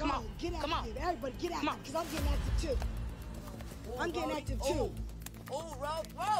Come on. Get active. Come on. Everybody get out active, because I'm getting active too. I'm getting oh, active oh, too. Oh, whoa! roll.